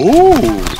Ooh.